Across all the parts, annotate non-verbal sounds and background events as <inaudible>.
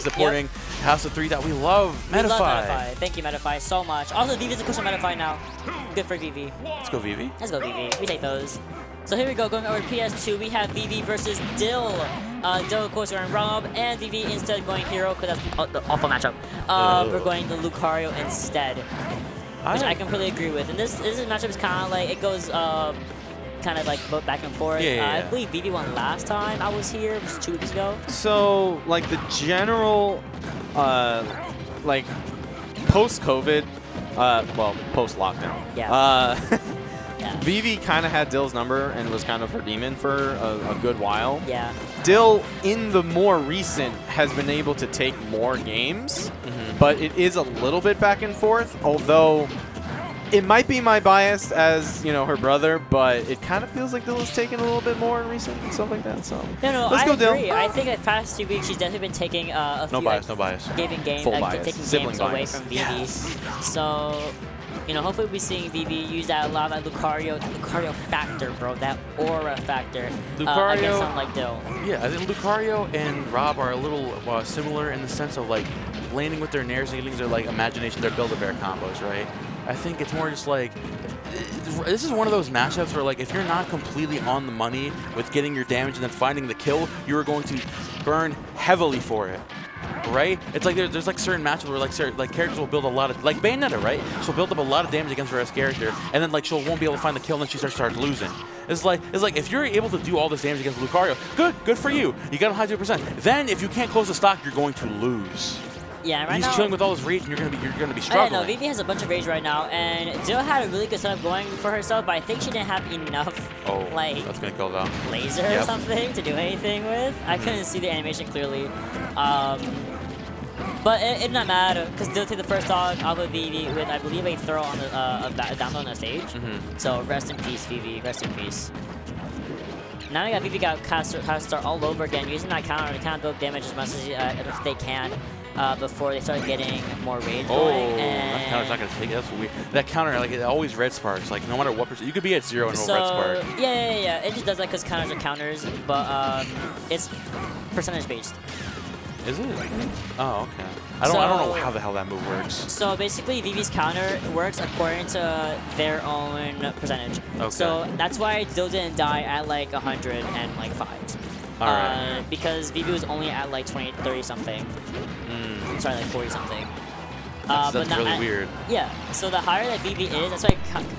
supporting yep. House of Three that we love. Metafy. We love Metafy. Thank you, Metafy, so much. Also, Vivi's a on Metafy now. Good for Vivi. Let's go, Vivi. Let's go, Vivi. We take those. So here we go, going over PS2, we have Vivi versus Dill. Uh, Dill, of course, going Rob, and Vivi instead going Hero, because that's the awful matchup. Uh, we're going to Lucario instead, which I, I completely agree with. And this, this matchup is kind of like, it goes uh, kind of like back and forth. Yeah, yeah, uh, I believe Vivi won last time I was here, it was two weeks ago. So, like, the general, uh, like, post-COVID, uh, well, post-lockdown. Yeah. Uh, <laughs> yeah. Vivi kind of had Dill's number and was kind of her demon for a, a, good while. Yeah. Dill, in the more recent, has been able to take more games, mm -hmm. but it is a little bit back and forth, although it might be my bias as you know her brother, but it kind of feels like Dilla's taken a little bit more in recent and stuff like that. So no, no, let's I go, agree. Dill. I think that past two weeks she's definitely been taking uh, a no few, bias, like, no bias, giving game, Full like, bias. taking Sibling games bias. away from Vivi. Yes. So you know, hopefully we'll be seeing Vivi use that a lot of that Lucario, Lucario factor, bro, that aura factor Lucario, uh, against something like Dill. Yeah, I think Lucario and Rob are a little uh, similar in the sense of like landing with their nairs and their like imagination, their Build-A-Bear combos, right? I think it's more just like this is one of those matchups where like if you're not completely on the money with getting your damage and then finding the kill, you are going to burn heavily for it. Right? It's like there's, there's like certain matchups where like certain, like characters will build a lot of like Bayonetta, right? She'll build up a lot of damage against her as character, and then like she won't be able to find the kill, and then she starts starts losing. It's like it's like if you're able to do all this damage against Lucario, good, good for you. You got a high 2%. Then if you can't close the stock, you're going to lose. Yeah, right He's now, chilling with all his rage, and you're gonna be you're gonna be struggling. I know Vivi has a bunch of rage right now, and Jill had a really good setup going for herself, but I think she didn't have enough oh, like that's gonna kill down laser yep. or something to do anything with. I mm-hmm. couldn't see the animation clearly. Um, but it, it not matter because Dill took the first dog off of Vivi with, I believe, a throw on the uh, a down on the stage. Mm -hmm. So rest in peace, Vivi. Rest in peace. Now I got Vivi got cast start, start all over again, using that counter to kind of build damage as much as uh, they can uh, before they start getting more rage oh, going. that counter's not gonna take it. That's weird. That counter, like, it always red sparks. Like, no matter what percent, you could be at zero and so, red spark. Yeah, yeah, yeah. It just does that because counters are counters, but um, it's percentage based. Is it? Oh, okay. I don't, so, I don't know how the hell that move works. So basically, Vivi's counter works according to their own percentage. Okay. So that's why Dill didn't die at like 100 and like 5. All uh. Because Vivi was only at like 20, 30 something. Mm. Sorry, like 40 something. That's, uh, that's really at, weird. Yeah. So the higher that Vivi is, that's why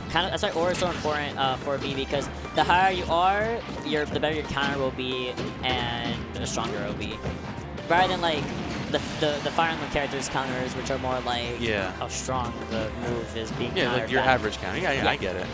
kind of that's why aura is so important uh, for Vivi because the higher you are, your the better your counter will be and the stronger it will be. Rather than like the, the, the Fire Emblem characters counters, which are more like yeah. how strong the move is being Yeah, like your back. average counter. Yeah, yeah, yeah, I get it.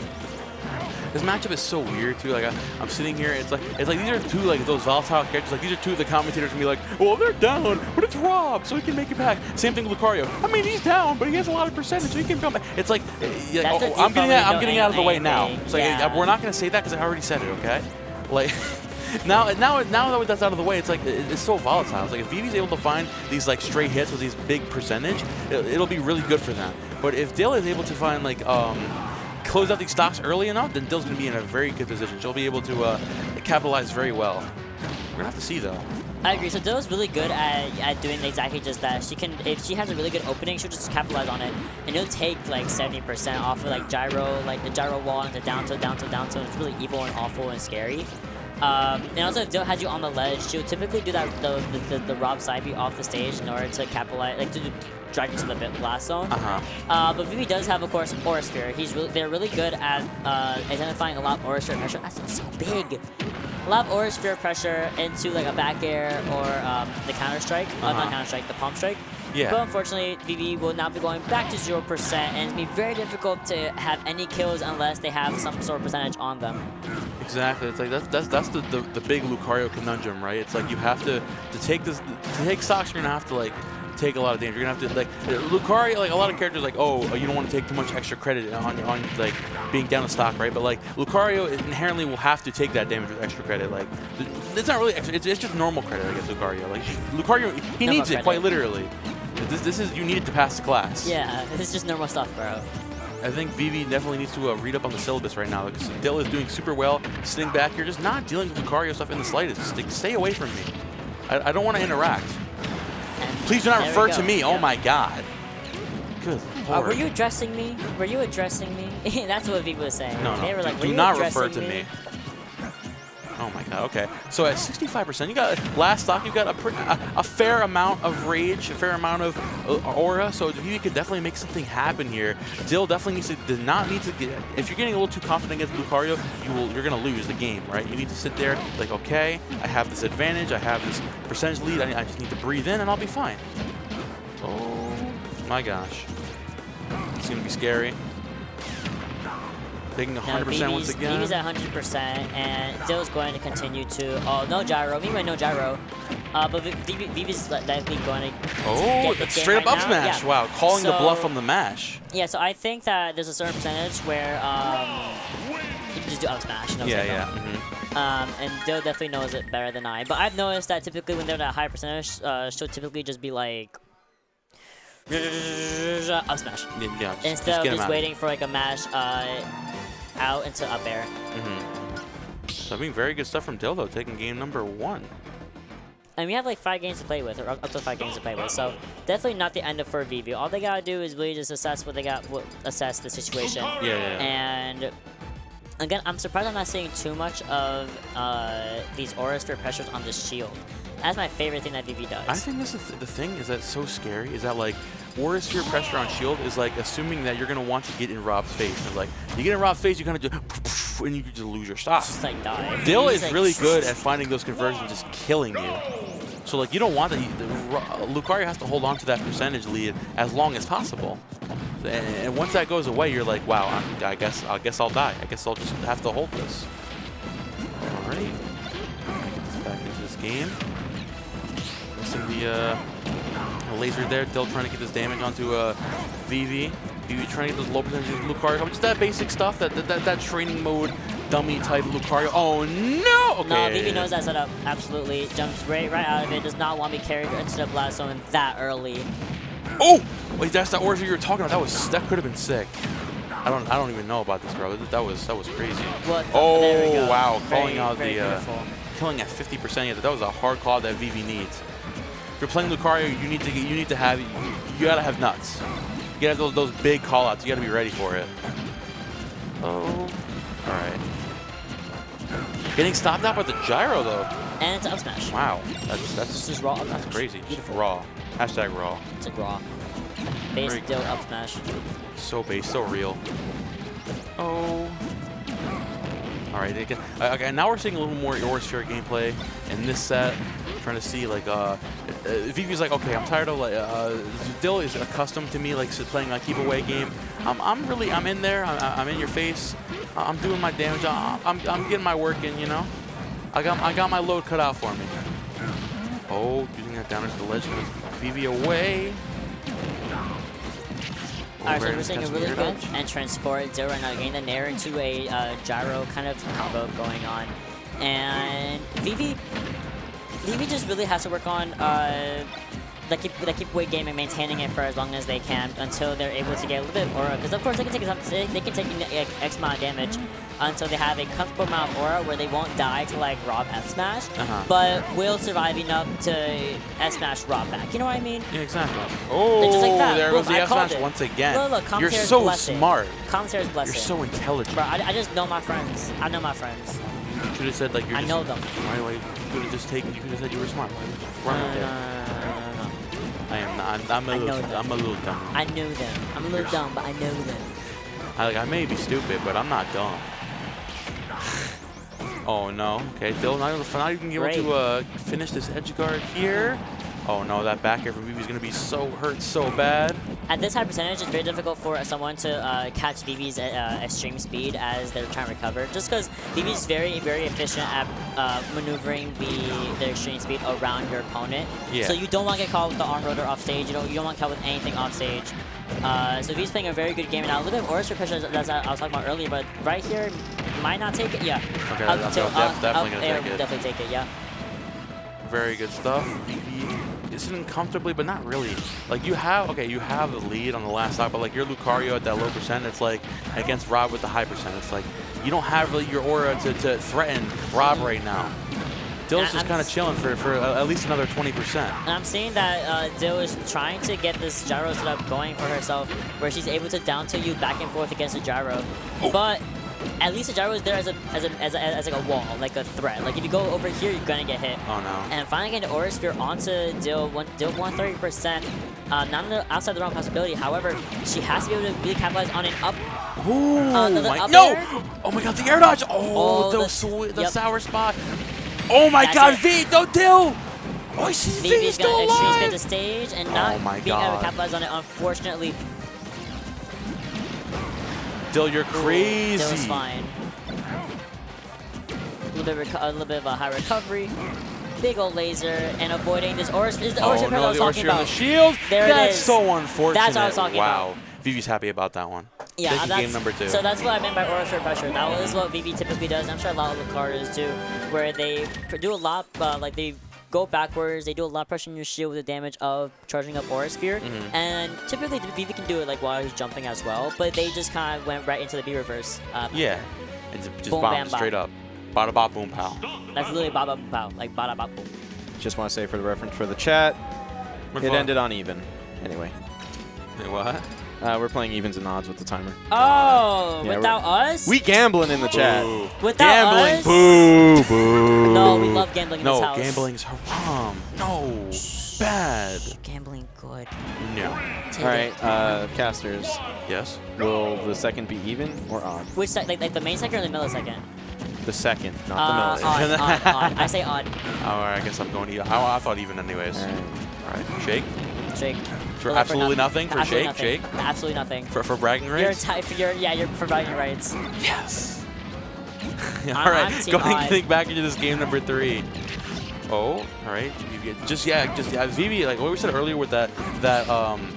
This matchup is so weird too. Like I, am sitting here, it's like it's like these are two like those volatile characters. Like these are two of the commentators gonna be like, well they're down, but it's Rob, so he can make it back. Same thing with Lucario. I mean he's down, but he has a lot of percentage, so he can come back. It's like, eh, like oh, I'm getting that, I'm getting out of the way now. So like, eh, yeah. we're not gonna say that because I already said it. Okay, like. <laughs> now, now, now that that's out of the way, it's like eh, it's so volatile. It's like if Vivi's able to find these like stray hits with these big percentage, it, will be really good for them. But if Dill is able to find like um, close out these stocks early enough, then Dill's going to be in a very good position. She'll be able to uh, capitalize very well. We're going to have to see, though. I agree. So Dill's really good at, at doing exactly just that. She can, if she has a really good opening, she'll just capitalize on it, and it'll take like 70% off of like gyro, like the gyro wall and the down tilt, down tilt, down tilt. It's really evil and awful and scary. Um, and also, if Dill has you on the ledge, she'll typically do that the the, the, the Rob side off the stage in order to capitalize, like to drag you to the blast zone. Uh-huh. Uh, but Vivi does have, of course, Aura Sphere. He's really, they're really good at uh, identifying a lot of Aura Sphere pressure. That's so big. A lot of Aura Sphere pressure into like a back air or um, the Counter Strike. Uh -huh. uh, not Counter Strike, the Palm Strike. Yeah. But unfortunately, Vivi will now be going back to 0%, and it's be very difficult to have any kills unless they have some sort of percentage on them. Exactly. It's like that's that's that's the, the, the big Lucario conundrum, right? It's like you have to to take this to take stocks. You're gonna have to like take a lot of damage. You're gonna have to like Lucario. Like a lot of characters, like oh, you don't want to take too much extra credit on on like being down a stock, right? But like Lucario inherently will have to take that damage with extra credit. Like it's not really extra. It's, it's just normal credit, I guess. Lucario, like Lucario, he normal needs credit. it quite literally. This this is you need it to pass the class. Yeah, this is just normal stuff, bro. I think Vivi definitely needs to uh, read up on the syllabus right now because Dill is doing super well, sitting back here, just not dealing with Lucario stuff in the slightest. Just stay away from me. I, I don't want to interact. Please do not There refer to me. Oh my god. Good Uh, were you addressing me? Were you addressing me? <laughs> That's what people were saying. No, no. They were do, like, do "Were you not refer to addressing me. Oh my god. Okay. So at 65%, you got last stock. You got a, pre- a a fair amount of rage, a fair amount of uh, aura. So you could definitely make something happen here. Dill definitely needs to does not need to get. If you're getting a little too confident against Lucario, you will you're gonna lose the game, right? You need to sit there like, okay, I have this advantage. I have this percentage lead. I, I just need to breathe in, and I'll be fine. Oh my gosh. It's gonna be scary. Taking 100% No, once again. Vivi's at 100%, and Dill's going to continue to. Oh, no gyro. Maybe no gyro. Uh, but Vivi's likely going to. Oh, get straight up right up smash. Yeah. Wow, calling the bluff on the mash. Yeah, so I think that there's a certain percentage where um, you can just do up smash. Know, Yeah, so- yeah. mhm. Um, and Dill definitely knows it better than I. But I've noticed that typically when they're at a high percentage, uh, she'll typically just be like. <laughs> Up smash. Yeah, yeah, just, Instead just of just waiting for like a mash uh, out into up air. Mhm. So I mean, very good stuff from Dildo, taking game number one. And we have like five games to play with, or up to five games to play with. So definitely not the end of for Vivi. All they gotta do is really just assess what they got, what, assess the situation. Yeah, yeah, yeah. And again, I'm surprised I'm not seeing too much of uh, these aura sphere pressures on this shield. That's my favorite thing that Vivi does. I think this is th- the thing is that's so scary is that like Aura Sphere pressure on shield is like assuming that you're gonna want to get in Rob's face. And like you get in Rob's face, you kind of just and you just lose your stock. just like die. Dill is like- really good at finding those conversions, just killing you. So like you don't want that. you- the- Ro- Lucario has to hold on to that percentage lead as long as possible. And, and once that goes away, you're like, wow, I'm, I guess I guess I'll die. I guess I'll just have to hold this. All right, let's back into this game. Missing the uh, laser there. Dill trying to get this damage onto uh, Vivi. Vivi trying to get those low percentages of Lucario. Just that basic stuff, that, that, that, that training mode dummy type Lucario. Oh no! Okay. No, Vivi knows that setup. Absolutely. Jumps right, right out of it. Does not want to be carried into the blast zone that early. Oh! Wait, that's the order you were talking about. That was that could have been sick. I don't I don't even know about this, bro. That, that was that was crazy. What? Oh go. wow! Very, Calling out the uh, killing at 50%. Yeah, that was a hard call that Vivi needs. If you're playing Lucario, you need to get, you need to have you, you gotta have nuts. You gotta have those those big call outs. You gotta be ready for it. Oh, all right. Getting stopped out by the gyro though. And it's up smash. Wow, that's It's that's just raw up that's crazy. Beautiful. Raw. Hashtag raw. It's like raw. Base Very Dill up smash. So base, so real. All right, again. uh, Okay, now we're seeing a little more Sphere gameplay in this set. Trying to see like, uh, uh Vivi's like, okay, I'm tired of like, uh, Dill is accustomed to me like playing a keep away game. I'm, I'm really, I'm in there. I'm, I'm in your face. I'm doing my damage. I'm, I'm, getting my work in. You know, I got, I got my load cut out for me. Oh, using that down into the ledge, Vivi away. Alright, so we're seeing a really good entrance for. Dill right now getting the Nair into a uh, gyro kind of combo going on. And Vivi, Vivi just really has to work on uh, keep the keep weight game and maintaining it for as long as they can until they're able to get a little bit aura. Because of course they can take they can take X amount of damage until they have a comfortable amount of aura where they won't die to like Rob F smash, Uh-huh. but will survive enough to F smash Rob back. You know what I mean? Yeah, exactly. Oh, just like that. there Boom, goes the I F called smash it. once again. Look, look, You're so blessing. smart. Commentary blessing. You're so intelligent. Bro, I, I just know my friends. I know my friends. You should have said like you're I just, know them. Why, why, you could have just taken. You could have said you were smart. Why. I am. Not, I'm, I'm a I know little. them. I'm a little dumb. I know them. I'm a little dumb, but I know them. I, like, I may be stupid, but I'm not dumb. <laughs> oh no. Okay, Dylan, not, even- not even able to uh, finish this edge guard here. Oh no, that back air from Vivi is gonna be so hurt so bad. At this high percentage, it's very difficult for someone to uh, catch Vivi's uh, extreme speed as they're trying to recover. Just because Vivi's very, very efficient at uh, maneuvering the their extreme speed around your opponent. Yeah. So you don't want to get caught with the arm rotor off stage. You don't, you don't want to get caught with anything off stage. Uh, so Vivi's playing a very good game. And now look at Aura Sphere pressure that's I was talking about earlier, but right here might not take it. Yeah. Okay, Up that's to- def- up- definitely up gonna take it. Definitely take it. Yeah. Very good stuff. Is sitting comfortably, but not really. Like you have, okay, you have the lead on the last side, but like you're Lucario at that low percent. It's like against Rob with the high percent. It's like you don't have really your aura to, to threaten Rob right now. Dill's just kind of chilling for, for uh, at least another 20%. And I'm seeing that uh, Dill is trying to get this gyro setup going for herself, where she's able to down to you back and forth against the gyro. Oh. But at least the gyro is there as a as a as, a, as like a wall, like a threat. Like if you go over here, you're gonna get hit. Oh, no. And finally getting Aura Sphere onto Dill, one, Dill 130%. Uh, not the, outside the realm possibility. However, she has to be able to really capitalize on an up. Ooh, another my, up no! air? Oh my god, the air dodge! Oh, Oh, the, the- the yep. sour spot. Oh my That's god, it. V, don't dill! Oh, she's Vivi's V's still gonna alive! the stage and not Oh my being able to capitalize on it. Unfortunately, Dill, you're crazy. Dill's fine. A little bit, a little bit of a high recovery. Big old laser and avoiding this Aura. Is the Aura Oh I no, was the talking on the shield. There it That's is. so unfortunate. That's what I was talking wow. about. Vivi's happy about that one. Yeah, that's, game number two. So that's what I meant by sphere pressure. That was what Vivi typically does. I'm sure a lot of Lucario does too, where they do a lot, uh, like they go backwards, they do a lot of pressure on your shield with the damage of charging up Aura Sphere, Mhm. and typically the Vivi can do it like while he's jumping as well, but they just kind of went right into the B reverse. Uh, yeah. And just, just Boom, bomb bam, bop. straight up. Bada bop boom pow. That's literally baba pow, like bada bop boom. Just want to say for the reference for the chat, We're it fine. ended on even. Anyway, Wait, what? Uh, we're playing evens and odds with the timer. Oh, Yeah, without us? We gambling in the chat. Boo. Without Gambling. us? Boo, boo. No, we love gambling in No, this house. gambling's haram. No. Bad. Gambling good. No. Take All it. right, uh, casters. Yes? Will the second be even or odd? Which sec- like, like the main second or the millisecond? The second, Uh, not the millisecond. odd, odd. I say <laughs> odd. Oh, all right, I guess I'm going even. I, I thought even anyways. All right. All right. Shake? Shake. For absolutely nothing? For Absolutely shake? nothing. Shake? Absolutely nothing. For, for bragging You're rights? ti- for your yeah, you're providing your rights. Yes. <laughs> <laughs> all I'm- right, I'm going odd. getting back into this game number three. Oh, all right. Just yeah, just yeah. Vivi, like what we said earlier with that that um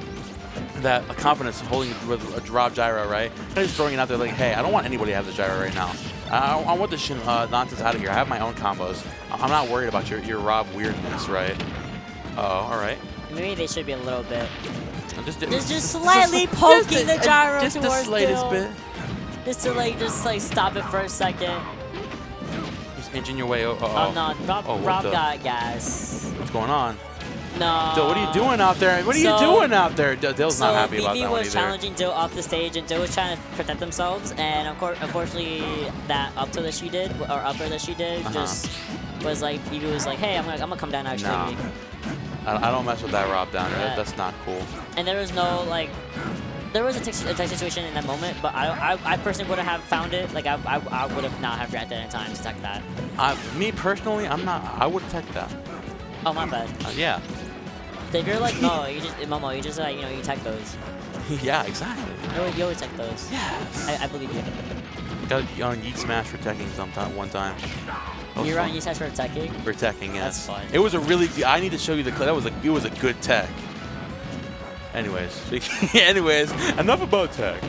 that confidence holding with a drop gyro, right? Of just throwing it out there like, hey, I don't want anybody to have the gyro right now. I, I want this shin, uh, nonsense out of here. I have my own combos. I'm not worried about your your Rob weirdness, right? Oh, all right. Maybe they should be a little bit. Just, Just, <laughs> just slightly just- poking the gyro just the slightest Dill. bit. Just to like, just like stop it for a second. Just inching your way. Oh, Oh, no, Rob, Oh, Rob the- got gas. What's going on? No. Dill, what are you doing out there? What are you doing out there? Dill's So not happy about Vivi that one was challenging Dill off the stage, and Dill was trying to protect themselves. And of course, unfortunately, that up tilt that she did, or upper that she did, Uh-huh. just was like Vivi was like, "Hey, I'm gonna, I'm gonna come down now, Nah. Extremely." I, I don't mess with that Rob down. Yeah. That, that's not cool. And there was no like, there was a tech situation in that moment, but I, I, I personally wouldn't have found it. Like I, I, I would have not have reacted in time to tech that. I, me personally, I'm not. I would tech that. Oh my bad. Uh, yeah. If you're like, <laughs> no, you just Momo, you just like you know you tech those. <laughs> yeah, exactly. You always, you always tech those. Yes. I, I believe you. Got on Yeet Smash for teching sometime one time. Was You're fun. on Yusas for attacking. For teching, yes. That's fun. It was a really. I need to show you the clip. That was a. It was a good tech. Anyways, <laughs> anyways, enough about tech.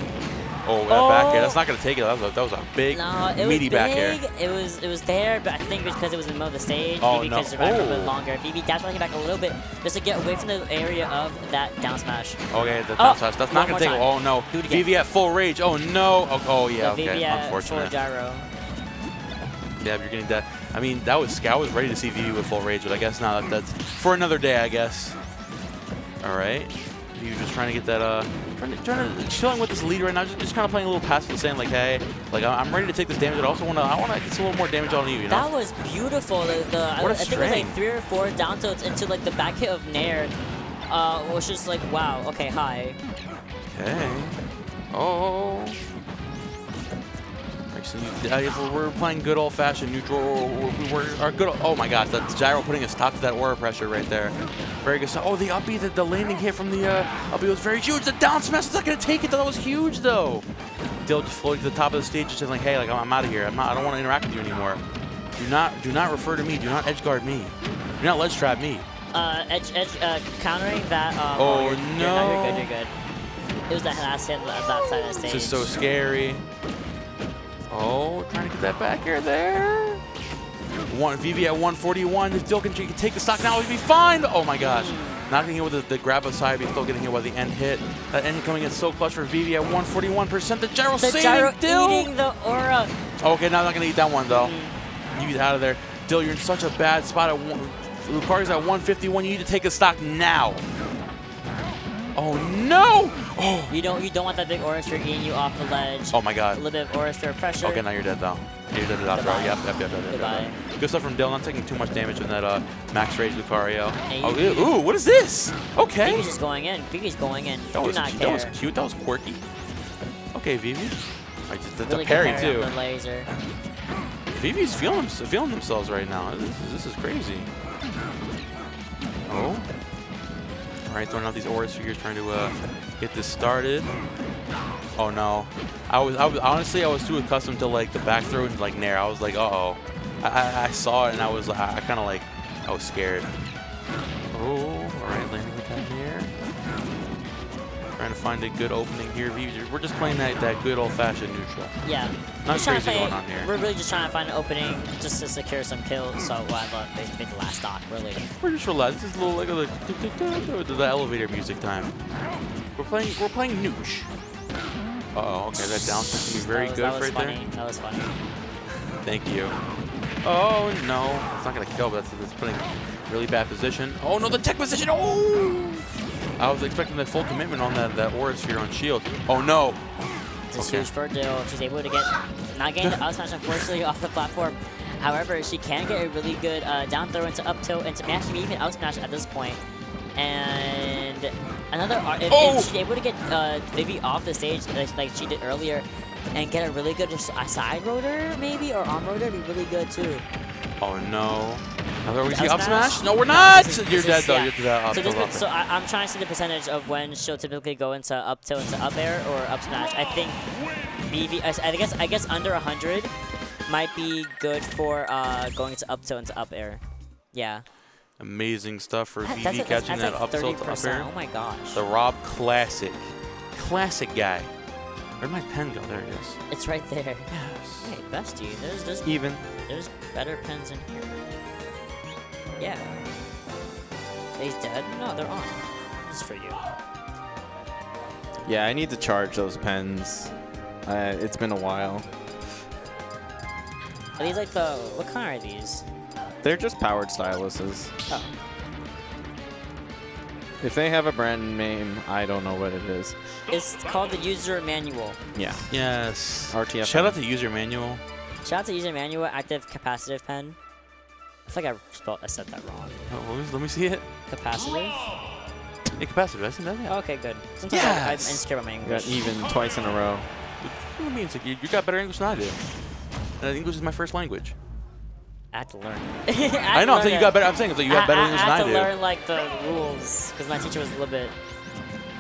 Oh, that back air. That's not gonna take it. That was a, that was a big, No, it was meaty big. back air. It was it was there, but I think because it was in the middle of the stage, Oh, maybe no. could survive for a Oh. bit longer. Vivi dash came back a little bit just to get away from the area of that down smash. Okay, the Oh, down slash. That's one not gonna take. time. Oh no. Vivi at full rage. Oh no. Oh, oh yeah. Okay. At full gyro. Yeah, you're getting that. I mean, that was I was ready to see Vivi with full rage, but I guess not. that's for another day, I guess. All right. You just trying to get that, uh, trying to, trying to chilling with this lead right now, just, just kind of playing a little passive, saying like, hey, like I'm ready to take this damage, but I also want to, I want to get a little more damage on you, you know? That was beautiful. The, the I, What a I think it was like three or four down tilts into like the back hit of Nair. Uh, was just like wow. Okay, hi. Okay. Oh. Alright, so you- I guess we're- playing good old-fashioned neutral. We're, we're our good. Oh my gosh, that gyro putting a stop to that aura pressure right there. Very good. Oh, the up B, the, the landing hit from the uh, up was very huge. The down smash is not gonna take it. though. That was huge though. Dill just floating to the top of the stage, just saying like, hey, like I'm, I'm out of here. I'm not. I don't want to interact with you anymore. Do not, do not refer to me. Do not edge guard me. Do not ledge trap me. Uh, edge, edge, uh, countering that. Um, Oh, you're, You're, no. you're good. You're good. It was that last hit of that side of the stage. This is so scary. Oh, trying to get that back air there. One Vivi at 141. If Dill can, take the stock now, he'd be fine. Oh my gosh. Not getting hit with the, the grab aside, but still getting hit by the end hit. That end hit coming in so clutch for Vivi at 141%. The gyro the saving gyro Dill. eating the aura. Okay, now I'm not going to eat that one though. You get out of there. Dill, you're in such a bad spot. At one, Lucario's at 151. You need to take a stock now. Oh no! Oh, You don't you don't want that big Sphere eating you off the ledge. oh my god. A little bit of Sphere pressure. Okay, now you're dead though. You're dead after all. Yep, yep, yep, yep, yep, Goodbye. yep. Good stuff from Dill. Not taking too much damage in that uh, max rage Lucario. Oh, you- ooh, what is this? Okay. Vivi's just going in. Vivi's going in. That Do was, not cute. care. that was cute. That was quirky. Okay, Vivi. I just, that's Really a parry, parry too. the laser. Vivi's feeling, feeling themselves right now. This is, this is crazy. Oh. Right, throwing out these aura figures, trying to uh, get this started. Oh no. I was, I was honestly, I was too accustomed to like the back throw and like nair. I was like, uh oh. I, I, I saw it and I was, I, I kind of like, I was scared. Oh, Trying to find a good opening here. We're just playing that, that good old-fashioned neutral. Yeah. Not Just crazy going on here. We're really just trying to find an opening just to secure some kills. So well, I love basically the last stock, really. We're just relaxed. This is a little like a like, the elevator music time. We're playing. We're playing Nooch. Uh oh. Okay, that down gonna be very was, good right funny. there. That was funny. Thank you. Oh no, it's not gonna kill, but that's, that's putting really bad position. Oh no, the tech position. Oh. I was expecting the full commitment on that that aura sphere on shield. Oh no. Is Okay. huge for Dill. She's able to get, not getting the <laughs> up smash unfortunately off the platform. However, she can get a really good uh, down throw into up tilt into actually even out smash at this point. And another, ar- if, Oh! if she's able to get uh, Vivi off the stage like, like she did earlier, and get a really good just a side rotor maybe or arm rotor, be really good too. Oh no. Are we Up smash? smash? No, we're not. This is- You're dead is- though. yeah. You're dead. Up So, tilt, this, up so. I, I'm trying to see the percentage of when she'll typically go into up tilt into up air or up smash. I think Vivi, I, guess I guess under 100 might be good for uh, going into up tilt into up air. Yeah. Amazing stuff for That- that's, catching that's that like up tilt 30%. up air. Oh my gosh. The Rob Classic. Classic guy. Where'd my pen go? There it is. It's right there. Yes. Hey, bestie, there's there's Even. there's better pens in here. Yeah. He's dead? No, they're on. This is for you. Yeah, I need to charge those pens. Uh, it's been a while. Are these like the what kind are these? They're just powered styluses. Oh. If they have a brand name, I don't know what it is. It's called the user manual. Yeah. Yes. RTF. Shout out to user manual. Shout out to user manual active capacitive pen. I think I spelled I said that wrong. Oh, what was- let me see it. Capacitive? <gasps> Yeah, capacitor. Isn't that? Yeah. Okay, good. Sometimes I, I'm Yes. insecure about my We got English. even twice in a row. What do you mean? Like you, you got better English than I do. And English is my first language. I have to learn. <laughs> I know. I'm saying you got better. I'm saying it's like you have better I, English I, than I I had to learn like the rules because my teacher was a little bit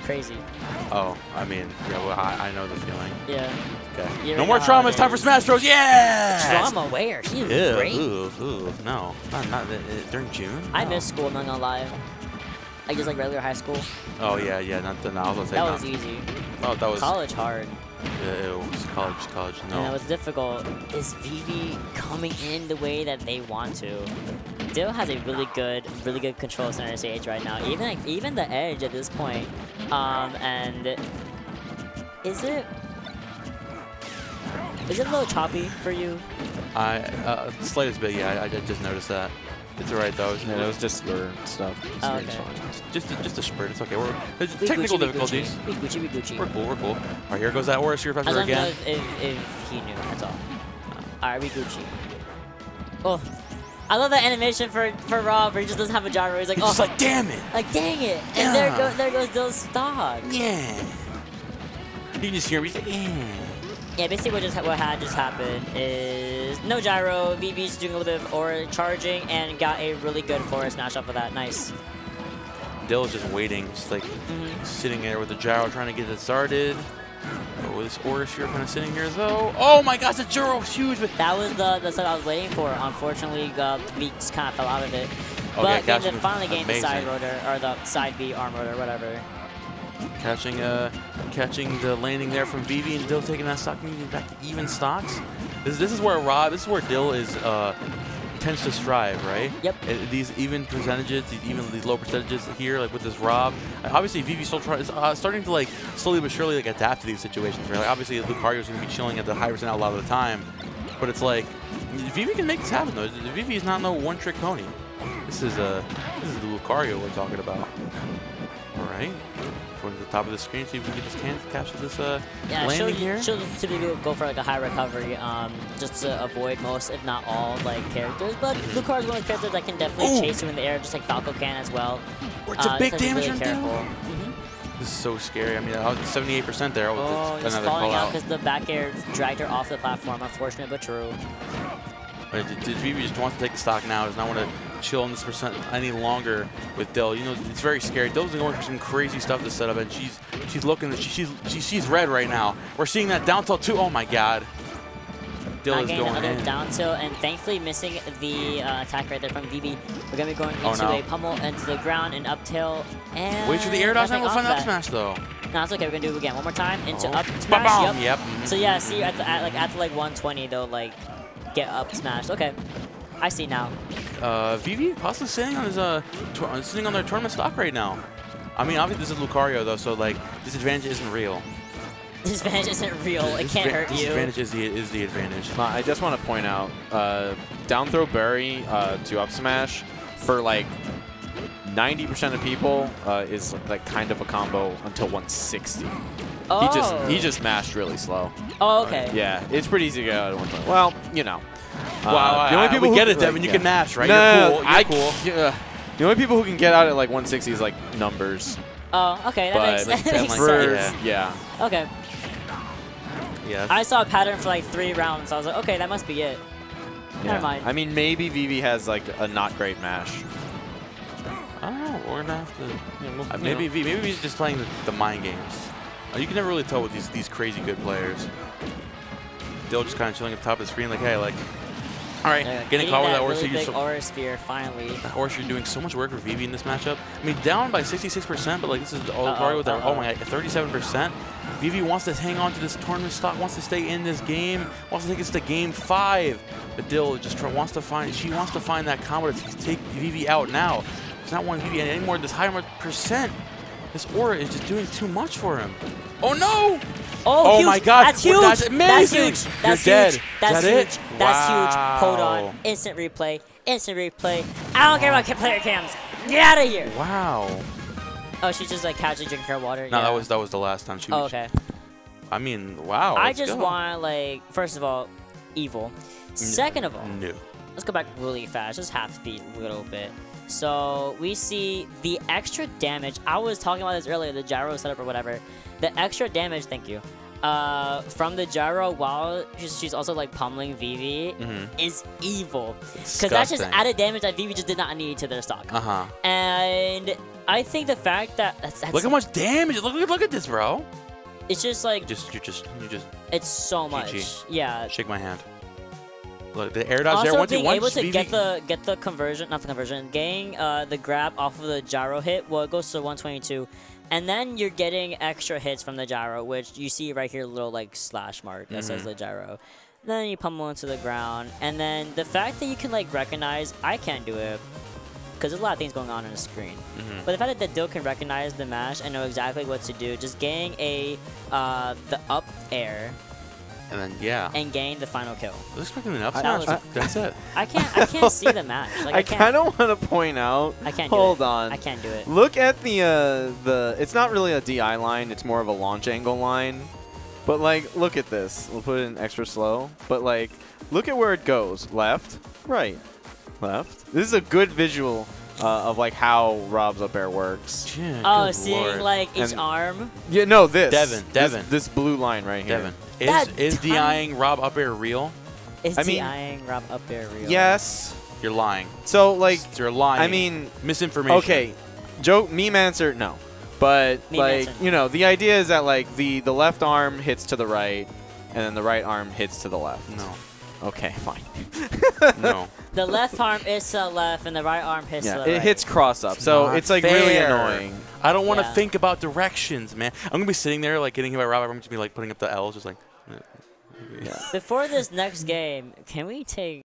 crazy. Oh, I mean, yeah. Well, I, I know the feeling. Yeah. Okay. You no more trauma. It's time for. Smash Bros. Yeah. Drama where? She was Ew, great. ooh, ooh, no, not, not uh, during June. I No. miss school. I'm not gonna lie. I just like regular high school. Oh yeah, yeah. Not the. No, I was gonna say That no. was easy. Oh, that was. College hard. Yeah, it was college, college. And No. it was difficult. Is Vivi coming in the way that they want to? Dill has a really good, really good control center stage right now. Even like, even the edge at this point. Um, and is it is it a little choppy for you? I uh, slightest bit. Yeah, I, I just noticed that. It's alright though. It's, Yeah, that was just your stuff. Oh, it's Oh, okay. just a, just a spurt. It's okay. We're We technical Gucci, difficulties. We Gucci, we Gucci. We're cool. We're cool. All right, here goes that I Professor again. if, if, if he knew. That's all. Alright, we Gucci. Oh, I love that animation for for Rob. Where he just doesn't have a gyro. He's like, It's oh, just like, damn it. like dang it. And there goes there goes Dill's stock. Yeah. You can just hear me. He's like, yeah. Yeah, basically what just what had just happened is no gyro. Vivi's doing a little bit of aura charging and got a really good forest smash off of that. Nice. Dill is just waiting, just like Mhm. sitting there with the gyro trying to get it started. Oh, this Aura Sphere kind of sitting here though. Oh my gosh, the gyro was huge. But That was the the stuff I was waiting for. Unfortunately, uh, V just kind of fell out of it. but Okay, then they finally gained the side rotor or the side B arm rotor, whatever. Catching uh catching the landing there from Vivi and Dill taking that stock moving back to even stocks. This this is where Rob, this is where Dill is uh tends to strive, right? Yep. Uh, these even percentages, these even these low percentages here, like with this Rob. uh, Obviously, Vivi still try, is uh, starting to like slowly but surely like adapt to these situations. Right? Like obviously, Lucario's gonna be chilling at the high percent a lot of the time, but it's like Vivi can make this happen though. Vivi is not no one-trick pony. This is uh, this is the Lucario we're talking about. All right, towards the top of the screen, see if we can just capture this uh, Yeah, landing she'll, here. she'll typically go for like a high recovery, um, just to avoid most, if not all, like characters. But Lucario is one of the characters that can definitely Ooh. chase you in the air, just like Falco can as well. Or it's a Uh, big to be damage really on careful. Mhm. This is so scary. I mean, I was 78% there. Oh, just another falling out because the back air dragged her off the platform. Unfortunate but true. But Vivi just wants to take the stock now? Does not want to chill in this percent any longer with Dill. You know, it's very scary. Dill's going for some crazy stuff to set up, and she's she's looking. She, she's she's red right now. We're seeing that down tilt too. Oh my God. Dill Not is going another in. down tilt, and thankfully missing the uh, attack right there from Vivi. We're gonna be going Oh, into no. a pummel into the ground and up tilt. And Wait for the air dodge, and we'll find off up that. smash though. No, it's okay. We're gonna do it again one more time into Oh. up smash. Yep. Yep. So yeah, see at the at, like after like 120 they'll like get up smash. Okay, I see now. Uh, Vivi possibly sitting on his uh tour- uh, sitting on their tournament stock right now. I mean, obviously this is Lucario though, so like this advantage isn't real. This advantage isn't real. It can't adva- hurt this you. advantage is the is the advantage. Uh, I just want to point out, uh, down throw berry uh, to up smash for like 90% of people uh, is like kind of a combo until 160. Oh. He just he just mashed really slow. Oh, okay. Yeah, it's pretty easy to get out at one point. Well, you know. Uh, Wow, the only I- people we who get it, like, Devin. You yeah. can mash, right? No, You're no, no, cool. You're I, cool. yeah. The only people who can get out at like 160 is like numbers. Oh, okay. That But makes, <laughs> that makes for- sense. For, yeah. Okay. Yeah. I saw a pattern for like three rounds. I was like, okay, that must be it. yeah. Never mind. I mean, maybe Vivi has like a not great mash. I don't know. We're gonna have to. Yeah, well, Uh, maybe know. V, maybe he's just playing the, the mind games. Uh, you can never really tell with these these crazy good players. Dill just kind of chilling at the top of the screen, like, hey, like, all right, getting caught with that really Orsi. big So, aura sphere finally. that Orsi doing so much work for Vivi in this matchup. I mean, down by 66%, but like this is all Uh-oh, with that. Oh uh-oh. my god, 37%. Vivi wants to hang on to this tournament stock, wants to stay in this game, wants to take us to game five. But Dill just try, wants to find. She wants to find that combo to take Vivi out now. He's not wanting Vivi anymore. This high percent. This aura is just doing too much for him. Oh no! Oh, Oh huge. my God, That's huge. that's That's amazing. huge. You're That's dead. huge. That's Is that huge. it? That's huge. Hold on. Instant replay. Instant replay. I don't care about player cams. Get out of here. Wow. Oh, she's just like casually drinking her water. No, yeah. that was that was the last time she. Oh, was- okay. I mean, wow. I just go. want like first of all, evil. Second of all, No. let's go back really fast. Just half speed a little bit. So we see the extra damage. I was talking about this earlier, the gyro setup or whatever. The extra damage, thank you, uh, from the gyro while she's, she's also like pummeling Vivi Mhm. is evil. Because that's just added damage that Vivi just did not need to their stock. Uh huh. And I think the fact that that's, that's Look how much damage. Look, look, look at this, bro. it's just like Just, you just, you just it's so GG. much. Yeah, shake my hand. Look, the air dodge there. also Once, being once able to get the get the conversion, not the conversion, getting uh, the grab off of the gyro hit, well, it goes to 122, and then you're getting extra hits from the gyro, which you see right here, little like slash mark that says Mhm. the gyro. Then you pummel into the ground, and then the fact that you can like recognize, I can't do it, because there's a lot of things going on on the screen. Mhm. But the fact that the Dill can recognize the mash and know exactly what to do, just getting a uh, the up air And then yeah. and gain the final kill. I was expecting an up smash. was- That's it. I can't I can't see the match. Like <laughs> I, I can't. kind of want to point out. I can't do Hold it. on. I can't do it. Look at the uh, the. It's not really a DI line. It's more of a launch angle line. But like, look at this. We'll put it in extra slow. But like, look at where it goes. Left, right, left. This is a good visual uh, of like how Rob's up air works. Yeah, Oh, seeing lord. like each And- arm. Yeah, no, this. Devin, Devin. This, blue line right here. Devin, is That is tiny- DIing Rob up air real? Is I mean- Rob up there real? Yes. You're lying. So like, You're lying. I mean, misinformation. Okay, joke meme answer no, but Meme like answer. you know the idea is that like the the left arm hits to the right, and then the right arm hits to the left. No. Okay, fine. No. <laughs> The left arm is to the left and the right arm hits yeah, to the it right. hits cross up, so Not it's like really annoying. I don't want to Yeah. think about directions, man. I'm gonna be sitting there like getting hit by Rob. I'm gonna be like putting up the L's, just like. Yeah. Before this next game, can we take